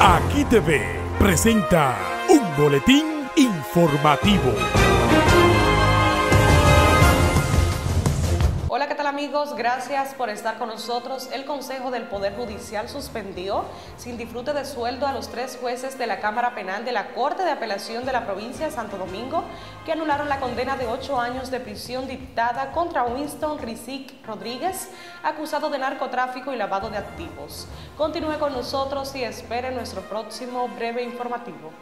Aquí TV presenta un boletín informativo. Amigos? Gracias por estar con nosotros. El Consejo del Poder Judicial suspendió sin disfrute de sueldo a los tres jueces de la Cámara Penal de la Corte de Apelación de la provincia de Santo Domingo que anularon la condena de ocho años de prisión dictada contra Winston Rizik Rodríguez, acusado de narcotráfico y lavado de activos. Continúe con nosotros y espere nuestro próximo breve informativo.